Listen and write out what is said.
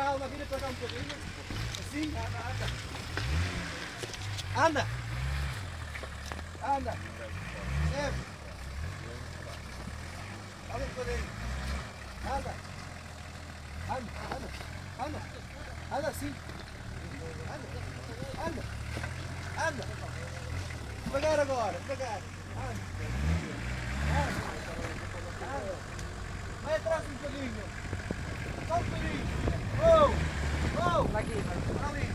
calma, vira para cá um bocadinho. Assim, anda, anda. Anda. Anda. Serve. Olha um bocadinho. Anda. Anda, anda. Anda. Anda assim. Anda. Anda. Anda. Devagar agora, devagar. Anda. Anda. Anda. Спасибо.